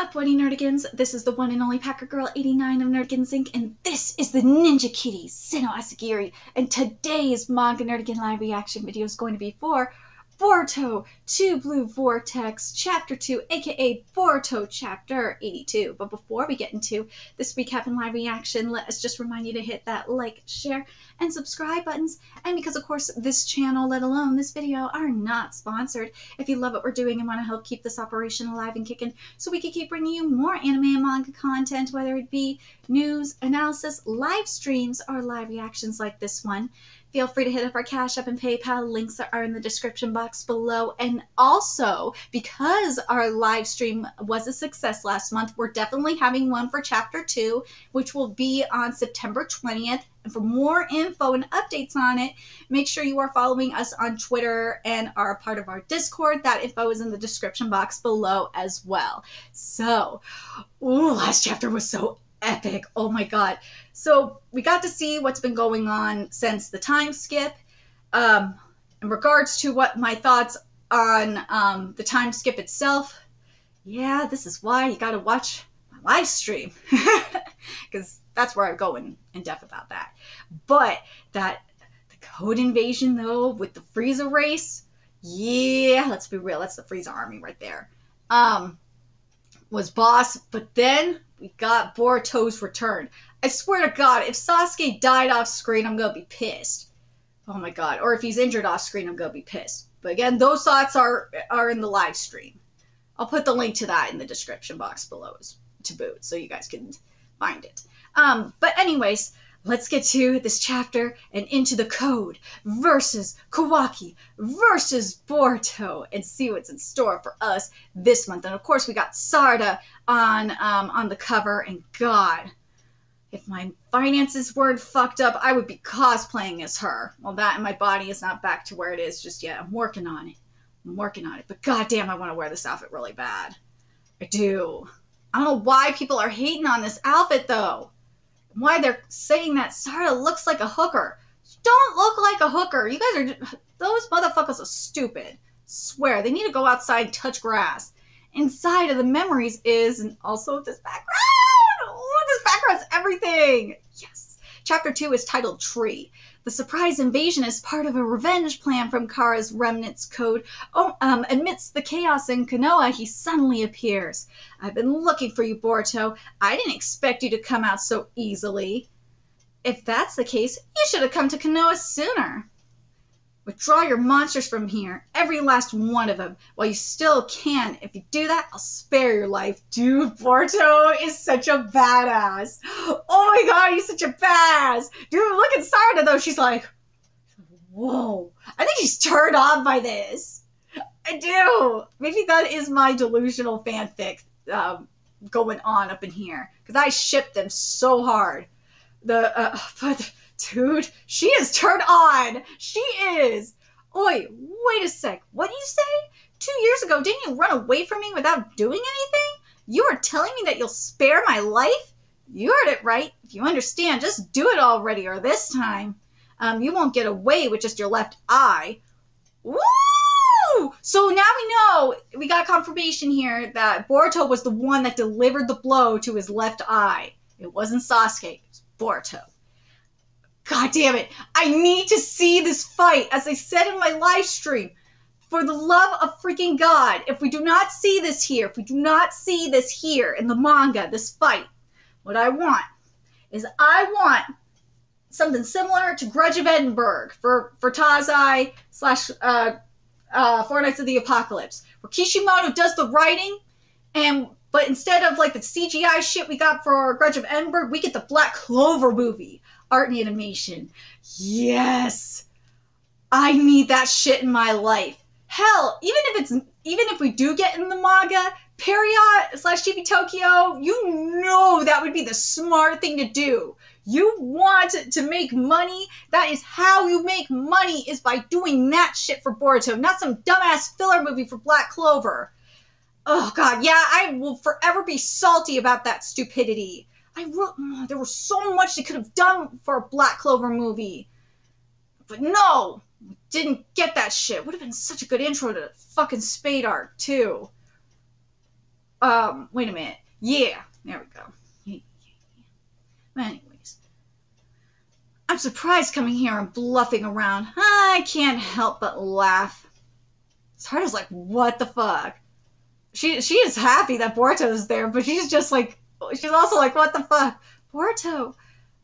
up, Buddy Nerdigans? This is the one and only Packer Girl 89 of Nerdigans Inc. And this is the Ninja Kitty, Sino Asagiri. And today's manga Nerdigan live reaction video is going to be for Boruto 2 Blue Vortex Chapter 2, aka Boruto Chapter 82. But before we get into this recap and live reaction, let us just remind you to hit that like, share, and subscribe buttons. And because, of course, this channel, let alone this video, are not sponsored, if you love what we're doing and want to help keep this operation alive and kicking so we can keep bringing you more anime and manga content, whether it be news, analysis, live streams, or live reactions like this one, Feel free to hit up our Cash App and PayPal. Links are in the description box below. And also, because our live stream was a success last month, we're definitely having one for Chapter 2, which will be on September 20th. And for more info and updates on it, make sure you are following us on Twitter and are a part of our Discord. That info is in the description box below as well. So, ooh, last chapter was so epic. Oh my god. So we got to see what's been going on since the time skip. Um, in regards to what my thoughts on um, the time skip itself, yeah, this is why you got to watch my live stream because that's where I go in, in depth about that. But that the code invasion though with the Frieza race, yeah, let's be real, that's the Frieza army right there. Um, was boss, but then we got Boruto's return. I swear to God, if Sasuke died off screen, I'm gonna be pissed. Oh my God! Or if he's injured off screen, I'm gonna be pissed. But again, those thoughts are are in the live stream. I'll put the link to that in the description box below to boot, so you guys can find it. Um, but anyways, let's get to this chapter and into the code versus Kawaki versus Boruto and see what's in store for us this month. And of course, we got Sarda on um, on the cover, and God, if my finances weren't fucked up, I would be cosplaying as her. Well, that and my body is not back to where it is just yet. I'm working on it. I'm working on it. But goddamn, I want to wear this outfit really bad. I do. I don't know why people are hating on this outfit though why they're saying that Sarda looks like a hooker. don't look like a hooker. You guys are those motherfuckers are stupid. Swear they need to go outside touch grass. Inside of the memories is and also this background. Oh, this background's everything. Chapter two is titled Tree. The surprise invasion is part of a revenge plan from Kara's remnants code. Oh, um, amidst the chaos in Konoha, he suddenly appears. I've been looking for you, Boruto. I didn't expect you to come out so easily. If that's the case, you should have come to Konoha sooner. Withdraw your monsters from here, every last one of them, while you still can. If you do that, I'll spare your life. Dude, Boruto is such a badass. Oh my god, he's such a badass. Dude, look at Sarada though. She's like, whoa. I think she's turned on by this. I do. Maybe that is my delusional fanfic um, going on up in here. Because I ship them so hard. The, uh, but Dude, she is turned on. She is. Oi, wait a sec. What did you say? Two years ago, didn't you run away from me without doing anything? You are telling me that you'll spare my life? You heard it right. If you understand, just do it already, or this time, um, you won't get away with just your left eye. Woo! So now we know, we got confirmation here that Boruto was the one that delivered the blow to his left eye. It wasn't Sasuke, it was Boruto. God damn it. I need to see this fight. As I said in my live stream, for the love of freaking God, if we do not see this here, if we do not see this here in the manga, this fight, what I want is I want something similar to Grudge of Edinburgh for, for Taizai slash uh, uh, Four Knights of the Apocalypse, where Kishimoto does the writing, and but instead of like the CGI shit we got for Grudge of Edinburgh, we get the Black Clover movie art and animation. Yes. I need that shit in my life. Hell, even if it's even if we do get in the manga, Pierrot slash TV Tokyo, you know that would be the smart thing to do. You want to make money. That is how you make money is by doing that shit for Boruto, not some dumbass filler movie for Black Clover. Oh god, yeah, I will forever be salty about that stupidity. I wrote, oh, there was so much they could have done for a Black Clover movie. But no, didn't get that shit. Would have been such a good intro to fucking Spade Arc, too. um, wait a minute. Yeah, there we go. Anyways, I'm surprised coming here and bluffing around. I can't help but laugh. Sarda's like, what the fuck? She she is happy that Boruto's there, but she's just like, she's also like, what the fuck? Boruto,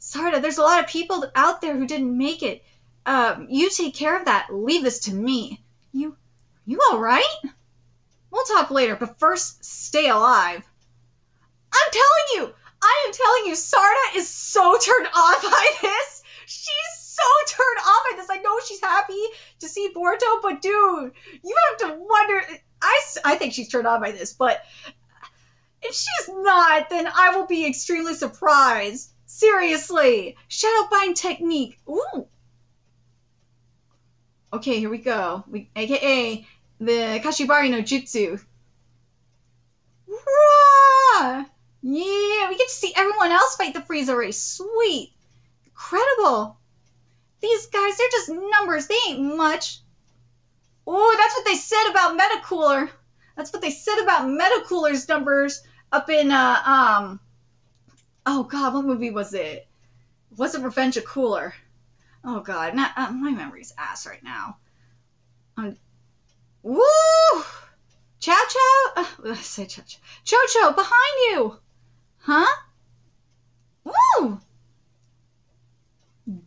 Sarda, there's a lot of people out there who didn't make it. Um, you take care of that. Leave this to me. You, you all right? We'll talk later, but first, stay alive. I'm telling you, I am telling you, Sarda is so turned on by this. She's so turned on by this. I know she's happy to see Boruto, but dude, you have to wonder. I, I think she's turned on by this, but if she's not, then I will be extremely surprised. Seriously, shadow bind technique. Ooh. Okay, here we go. We, AKA the Kashibari no Jutsu. Yeah, we get to see everyone else fight the Frieza race. Sweet. Incredible. These guys, they're just numbers. They ain't much. Oh, that's what they said about Metacooler. That's what they said about Metacooler's numbers up in, uh, um, oh god, what movie was it? Was it Revenge of Cooler? Oh god, not, uh, my memory's ass right now. Um, woo! Chow Chow? Uh, I say Chow Chow. Cho Cho, behind you! Huh? Woo!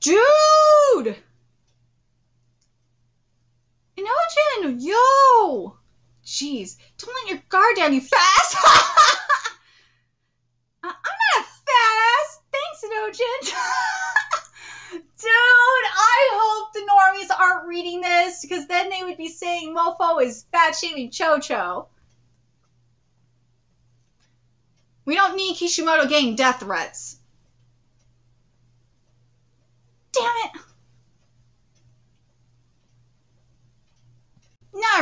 Dude! Inojin, yo! Jeez, don't let your guard down, you fast! Uh, I'm not a fat ass! Thanks, Inojin! Dude, I hope the normies aren't reading this because then they would be saying Mofo is fat shaming Cho Cho. We don't need Kishimoto getting death threats. Damn it!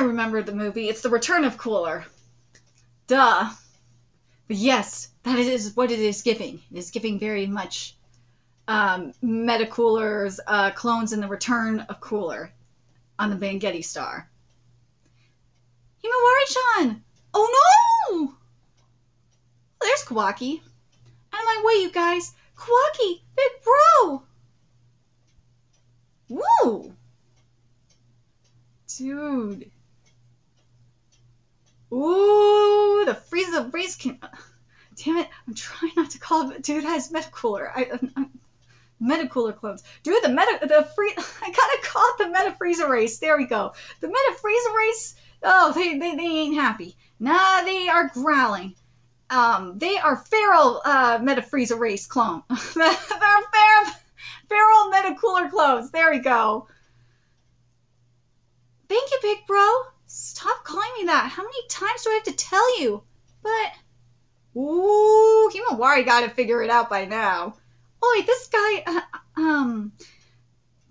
Remember the movie. It's The Return of Cooler. Duh. But yes, that is what it is giving. It is giving very much um, Metacoolers, uh, clones in The Return of Cooler on the Bangetti Star. Himawari-chan! Oh no! There's Kawaki. Out of my way, you guys! Kawaki! Big bro! Woo! Dude. Ooh, the Frieza race can. Damn it! I'm trying not to call it. Dude has Metacooler. I, I'm, Metacooler clones. Dude, the Meta, the free. I gotta call it the Meta Frieza race. There we go. The Meta Frieza race. Oh, they, they, they ain't happy. Nah, they are growling. Um, they are feral uh, Meta Frieza race clone. They're feral, feral Metacooler clones. There we go. Thank you, big bro. Stop calling me that. How many times do I have to tell you? But, ooh, Himawari got to figure it out by now. Oi, this guy, uh, um,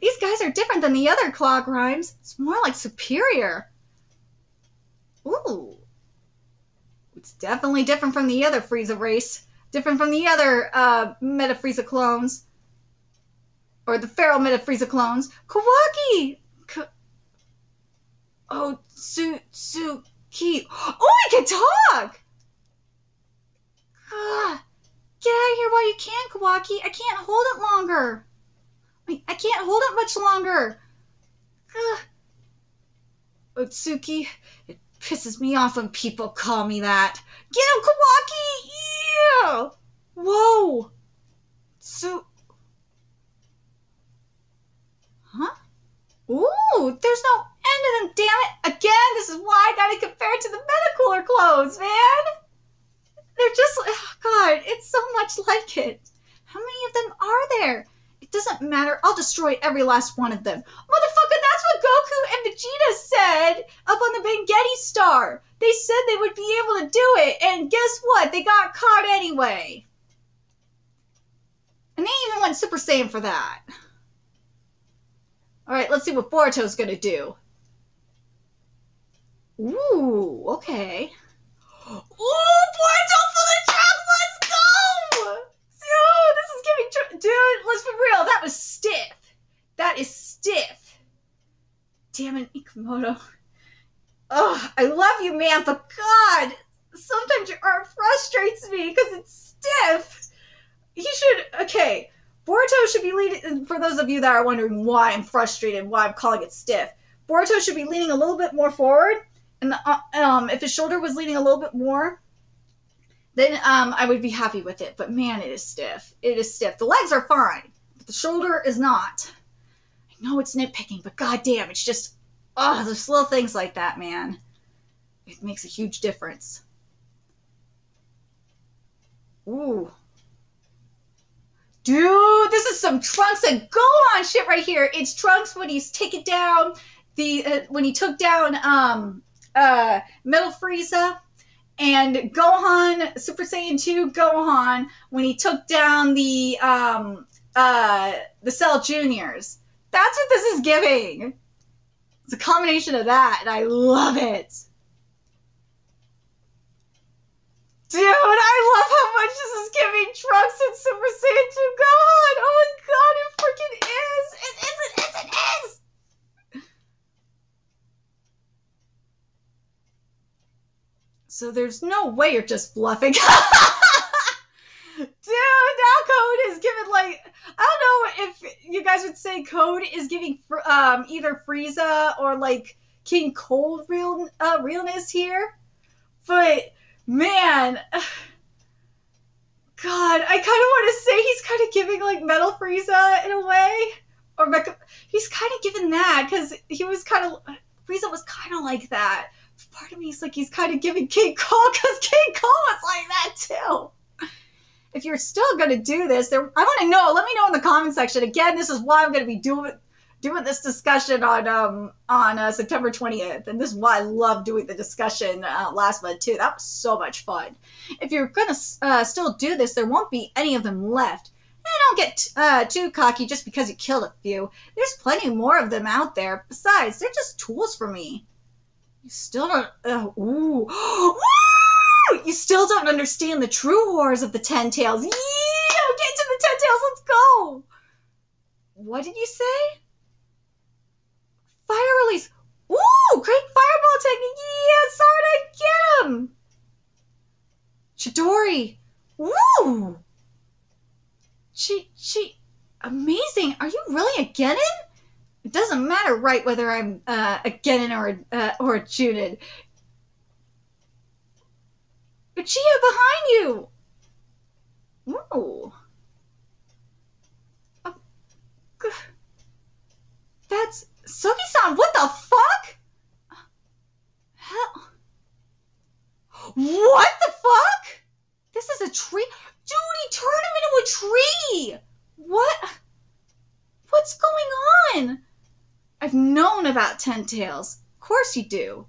these guys are different than the other claw grimes. It's more like superior. Ooh. It's definitely different from the other Frieza race. Different from the other, uh, Meta Frieza clones. Or the feral Meta Frieza clones. Kawaki! Oh, Su Suki. Oh, I can talk! God. Get out of here while you can, Kawaki. I can't hold it longer. I, can't hold it much longer. Ugh. Otsutsuki, it pisses me off when people call me that. Get him, Kawaki! Yeah! Whoa! So... Huh? Ooh, there's no damn it! Again, this is why I gotta compare it to the Metacooler clothes, man! They're just, oh God, it's so much like it. How many of them are there? It doesn't matter. I'll destroy every last one of them. Motherfucker, that's what Goku and Vegeta said up on the Bangetti Star. They said they would be able to do it, and guess what? They got caught anyway. And they even went Super Saiyan for that. Alright, let's see what Boruto's gonna do. Ooh, okay. Ooh, pour for the truck. Let's go, dude. This is giving, dude. Let's be real. That was stiff. That is stiff. Damn it, Ikemoto. Oh, I love you, man, but God, sometimes your art frustrates me because it's stiff. He should. Okay, Boruto should be leading. For those of you that are wondering why I'm frustrated, why I'm calling it stiff, Boruto should be leaning a little bit more forward and the, uh, um, if his shoulder was leaning a little bit more, then um, I would be happy with it. But man, it is stiff. It is stiff. The legs are fine, but the shoulder is not. I know it's nitpicking, but goddamn, it's just, oh, there's little things like that, man. It makes a huge difference. Ooh. Dude, this is some Trunks and Gohan shit right here. It's Trunks when he's taken down the uh, when he took down um uh Metal Frieza and Gohan Super Saiyan 2 Gohan when he took down the um uh the Cell Juniors. That's what this is giving. It's a combination of that and I love it. Dude, I love how much this is giving Trunks and Super Saiyan 2 Gohan. Oh my god, it freaking is. It is, it is, it is. So there's no way you're just bluffing. Dude, now Code is giving like I don't know if you guys would say Code is giving um either Frieza or like King Cold real uh, realness here, but man. God, I kind of want to say he's kind of giving like Metal Frieza in a way, or Mecha. He's kind of giving that because he was kind of Frieza was kind of like that. Part of me is like he's kind of giving King Cold because King Cold was like that too. If you're still gonna do this, there, I want to know. Let me know in the comment section. Again, this is why I'm gonna be doing doing this discussion on um on uh, September 20th, and this is why I love doing the discussion uh, last month too. That was so much fun. If you're gonna uh, still do this, there won't be any of them left. And don't get uh, too cocky just because you killed a few. There's plenty more of them out there. Besides, they're just tools for me. You still don't. Uh, ooh. You still don't understand the true horrors of the Ten Tails. Yeah, get to the Ten Tails. Let's go. What did you say? Fire release. Ooh, great fireball technique. Yeah, Sarda, get him. Chidori. Ooh. She, she, amazing. Are you really a Genin? It doesn't matter, right, whether I'm uh, a Genin or uh, or a Chunin. Uchiha behind you. Ooh. Uh, that's Sugi-san. What the fuck? Hell. What the fuck? This is a tree. Dude, he turned him into a tree. What? What's going on? I've known about Ten Tails. Of course you do.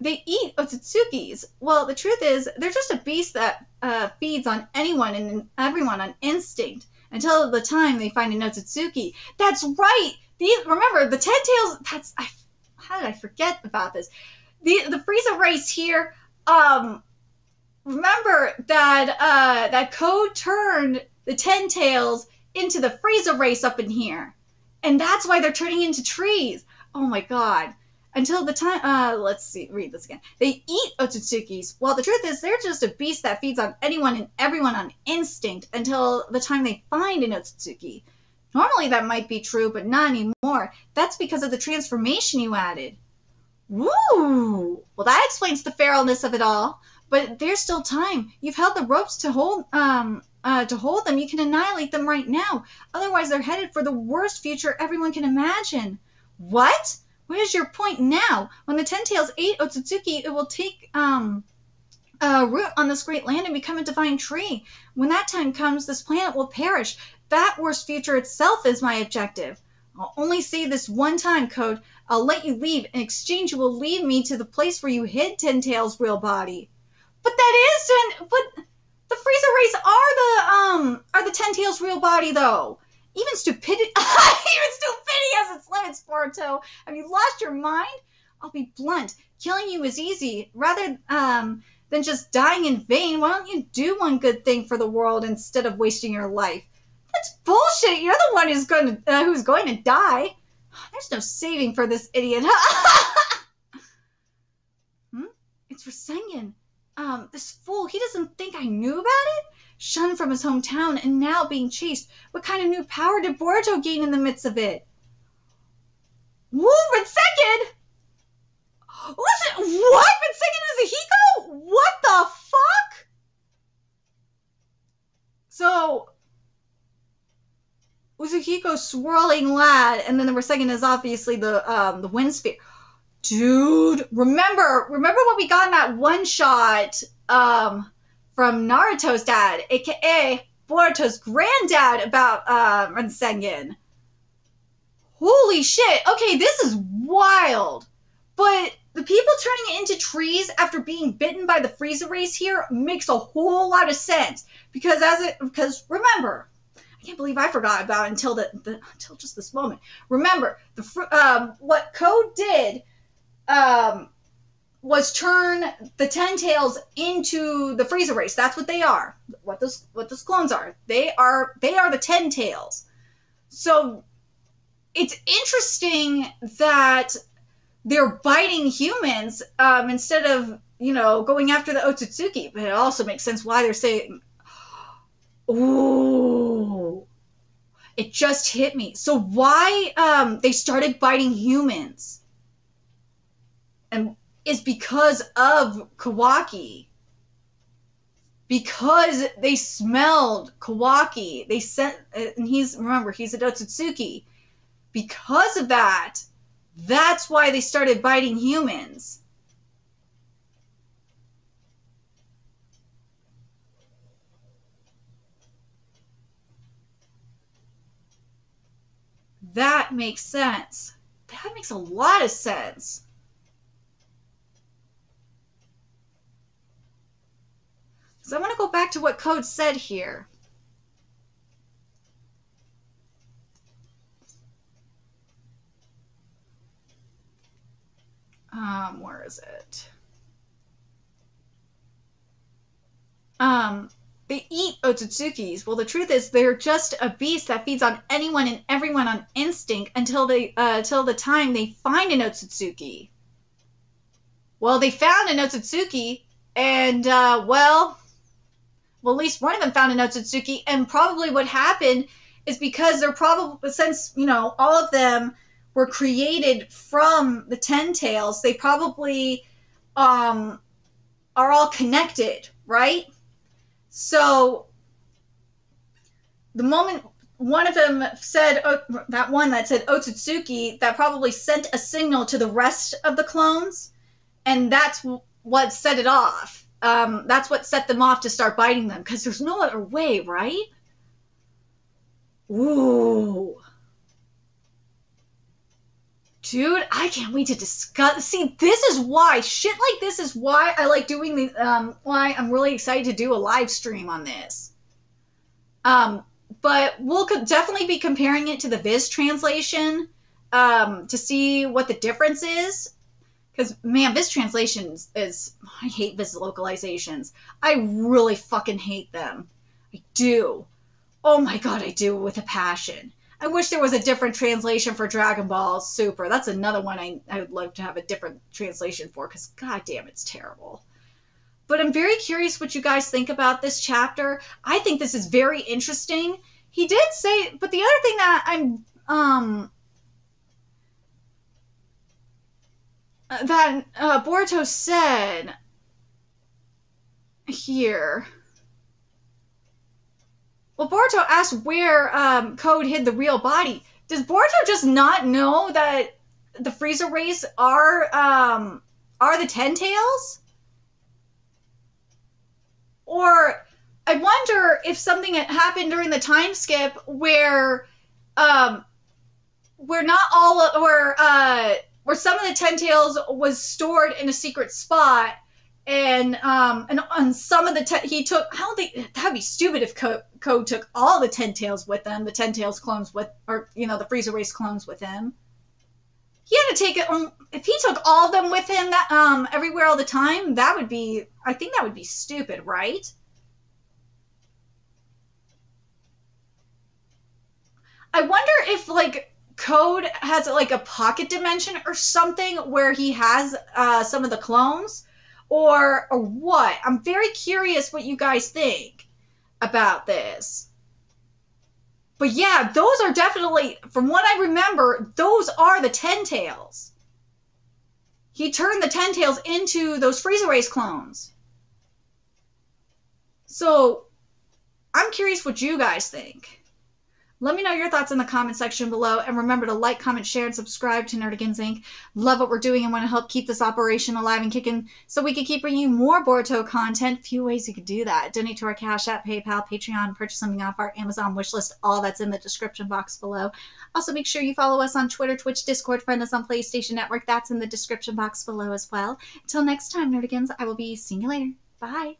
They eat Otsutsukis. Well, the truth is, they're just a beast that uh, feeds on anyone and everyone on instinct until the time they find an Otsutsuki. That's right. These remember the Ten Tails. That's I, how did I forget about this? The the Frieza race here. Um, remember that uh that code turned the Ten Tails into the Frieza race up in here, and that's why they're turning into trees. Oh my god. Until the time uh let's see read this again. They eat otsutsukis. Well the truth is they're just a beast that feeds on anyone and everyone on instinct until the time they find an otsutsuki. Normally that might be true but not anymore. That's because of the transformation you added. Woo! Well that explains the feralness of it all but there's still time. You've held the ropes to hold um uh, to hold them you can annihilate them right now otherwise they're headed for the worst future everyone can imagine what what is your point now? When the Ten Tails ate Otsutsuki, it will take um uh, root on this great land and become a divine tree. When that time comes, this planet will perish. That worst future itself is my objective. I'll only say this one time, Code. I'll let you leave. In exchange, you will lead me to the place where you hid Ten Tails' real body. But that is. But the Frieza race are the um are the Ten Tails' real body though. Even stupidity, even stupidity has its limits, Boruto. Have you lost your mind? I'll be blunt. Killing you is easy. Rather um, than just dying in vain, why don't you do one good thing for the world instead of wasting your life? That's bullshit. You're the one who's going to uh, who's going to die. There's no saving for this idiot. hmm? It's Rasengan. Um, this fool. He doesn't think I knew about it. shunned from his hometown, and now being chased. What kind of new power did Boruto gain in the midst of it? Wolf second? Listen, what? Second is a Hiko? What the fuck? So, Uzuhiko swirling lad, and then the second is obviously the um the wind sphere. Dude, remember remember what we got in that one shot um from Naruto's dad, aka Boruto's granddad about uh Rasengan. Holy shit. Okay, this is wild. But the people turning into trees after being bitten by the Frieza race here makes a whole lot of sense because as it because remember I can't believe I forgot about until the, the until just this moment. Remember the um, what Code did um, was turn the Ten Tails into the Frieza race. That's what they are. What those what those clones are. They are they are the Ten Tails. So it's interesting that they're biting humans um, instead of you know going after the Otsutsuki. But it also makes sense why they're saying, "Ooh." It just hit me. So why um, they started biting humans, and is because of Kawaki. Because they smelled Kawaki. They sent, and he's remember he's a Otsutsuki. Because of that, that's why they started biting humans. That makes sense. That makes a lot of sense. So I want to go back to what Code said here. Um, where is it? Um, they eat Otsutsukis. Well, the truth is, they're just a beast that feeds on anyone and everyone on instinct until they uh, until the time they find an Otsutsuki. Well, they found an Otsutsuki, and uh, well, well, at least one of them found an Otsutsuki, and probably what happened is because they're probably since you know all of them were created from the Ten Tails, they probably um, are all connected, right? So the moment one of them said oh, that one that said Otsutsuki, that probably sent a signal to the rest of the clones, and that's what set it off. Um, that's what set them off to start biting them because there's no other way, right? Ooh. Dude, I can't wait to discuss. See, this is why shit like this is why I like doing the um why I'm really excited to do a live stream on this. Um, but we'll definitely be comparing it to the Viz translation um to see what the difference is. Because man, this translation is I hate this localizations. I really fucking hate them. I do. Oh my god, I do with a passion. I wish there was a different translation for Dragon Ball Super. That's another one I, I would love to have a different translation for because, god damn, it's terrible. But I'm very curious what you guys think about this chapter. I think this is very interesting. He did say, but the other thing that I'm, um, that uh, Boruto said here well, Boruto asked where um, Code hid the real body. Does Boruto just not know that the Frieza race are um, are the Ten Tails? Or I wonder if something happened during the time skip where um, where not all where uh, where some of the Ten Tails was stored in a secret spot and um and on some of the te- he took I don't think that'd be stupid if Code, Code took all the Ten Tails with him, the Ten Tails clones with or you know the Frieza race clones with him. He had to take it um, if he took all of them with him that um everywhere all the time. That would be I think that would be stupid, right? I wonder if like Code has like a pocket dimension or something where he has uh, some of the clones or or what? I'm very curious what you guys think. about this. But yeah, those are definitely, from what I remember, those are the Ten Tails. He turned the Ten Tails into those Frieza Race clones. So, I'm curious what you guys think. Let me know your thoughts in the comment section below, and remember to like, comment, share, and subscribe to Nerdigans Inc. Love what we're doing and want to help keep this operation alive and kicking so we can keep bringing you more Boruto content. Few ways you could do that. Donate to our Cash App, PayPal, Patreon, purchase something off our Amazon wishlist. All that's in the description box below. Also, make sure you follow us on Twitter, Twitch, Discord, friend us on PlayStation Network. That's in the description box below as well. Until next time, Nerdigans, I will be seeing you later. Bye.